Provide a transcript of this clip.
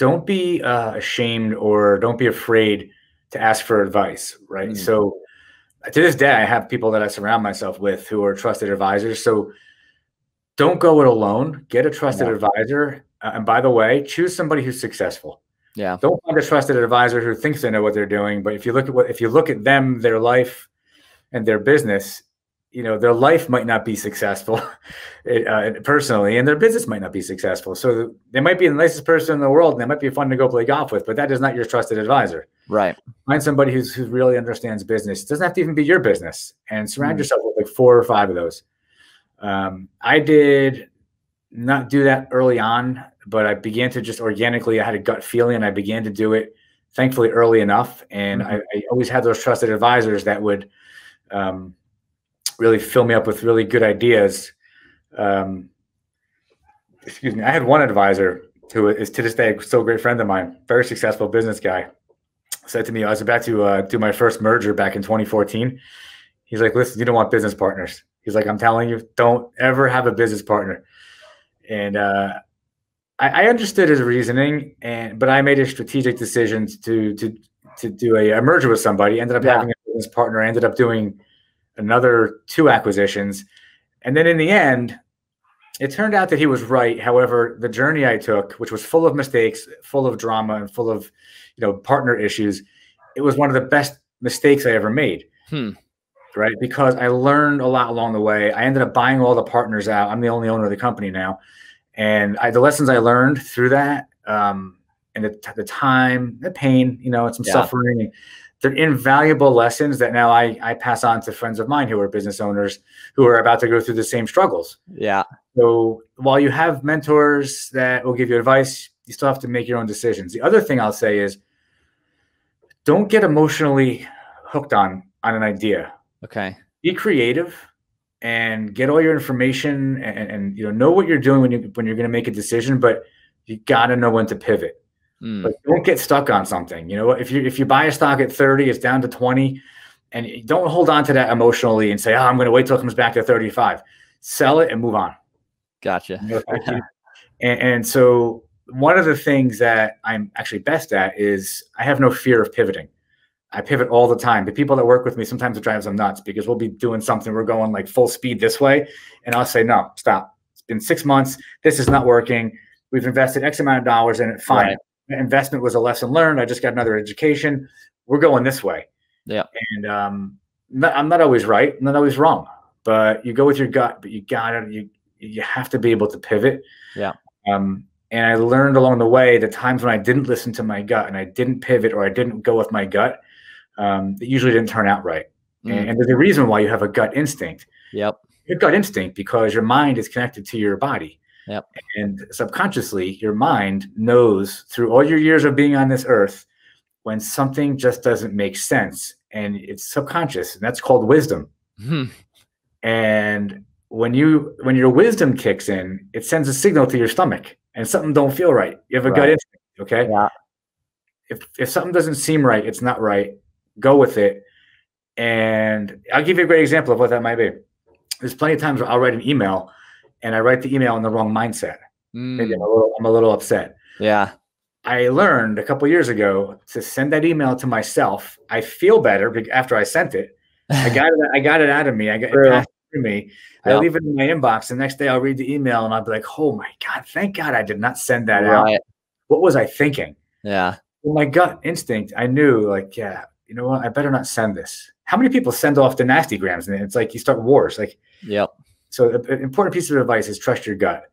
don't be uh, ashamed or don't be afraid to ask for advice, right? Mm. So to this day, I have people that I surround myself with who are trusted advisors. So don't go it alone. Get a trusted yeah. advisor. Uh, and by the way, choose somebody who's successful. Yeah. Don't find a trusted advisor who thinks they know what they're doing. But if you look at what if you look at them, their life, and their business, you know their life might not be successful uh, personally and their business might not be successful. So they might be the nicest person in the world and they might be fun to go play golf with but that is not your trusted advisor. Right. Find somebody who's who really understands business. It doesn't have to even be your business and surround mm. yourself with like four or five of those. Um, i did not do that early on but i began to just organically i had a gut feeling and i began to do it thankfully early enough and mm-hmm. I, I, always had those trusted advisors that would um, really fill me up with really good ideas. Um, excuse me. I had one advisor who is to this day still a great friend of mine, very successful business guy, said to me, I was about to uh, do my first merger back in 2014. He's like, listen, you don't want business partners. He's like, I'm telling you, don't ever have a business partner. And uh, I, I, understood his reasoning, and but I made a strategic decision to to to do a, a merger with somebody. Ended up yeah. having a business partner. Ended up doing another two acquisitions. And then in the end, it turned out that he was right. However, the journey I took, which was full of mistakes, full of drama, and full of you know partner issues, it was one of the best mistakes I ever made. Hmm. Right, because I learned a lot along the way. I ended up buying all the partners out. I'm the only owner of the company now, and I, the lessons I learned through that, um, and the, the time, the pain, you know, and some yeah. suffering, they're invaluable lessons that now I, I pass on to friends of mine who are business owners who are about to go through the same struggles. Yeah. So while you have mentors that will give you advice, you still have to make your own decisions. The other thing I'll say is don't get emotionally hooked on on an idea. Okay. Be creative and get all your information and, and you know know what you're doing when you when you're going to make a decision, but you got to know when to pivot. Mm. But don't get stuck on something. You know, if you if you buy a stock at 30, it's down to 20, and don't hold on to that emotionally and say, "Oh, I'm going to wait till it comes back to 35." Sell it and move on. Gotcha. You know, and, and so one of the things that I'm actually best at is I have no fear of pivoting. I pivot all the time. The people that work with me sometimes it drives them nuts because we'll be doing something, we're going like full speed this way, and I'll say, "No, stop. It's been six months. This is not working. We've invested X amount of dollars in it. Fine. Right investment was a lesson learned. I just got another education. We're going this way. Yeah. And um, not, I'm not always right. I'm not always wrong. But you go with your gut. But you gotta you you have to be able to pivot. Yeah. Um, and I learned along the way the times when I didn't listen to my gut and I didn't pivot or I didn't go with my gut, um, it usually didn't turn out right. Mm. And, and there's a reason why you have a gut instinct. Yep. Your gut instinct because your mind is connected to your body. Yep. And subconsciously, your mind knows through all your years of being on this earth when something just doesn't make sense. And it's subconscious, and that's called wisdom. Hmm. And when you when your wisdom kicks in, it sends a signal to your stomach, and something don't feel right. You have a right. gut instinct, okay? Yeah. If if something doesn't seem right, it's not right. Go with it. And I'll give you a great example of what that might be. There's plenty of times where I'll write an email and I write the email in the wrong mindset. Mm. Maybe I'm a little I'm a little upset. Yeah. I learned a couple years ago to send that email to myself. I feel better after I sent it. I got it. I got it out of me. I got it passed through me. Yep. I leave it in my inbox. The next day, I'll read the email and I'll be like, "Oh my god! Thank God I did not send that right. out. What was I thinking?" Yeah. Well, my gut instinct, I knew, like, yeah, you know what? I better not send this. How many people send off the nasty grams? And it's like you start wars. Like, yep. So, an important piece of advice is trust your gut.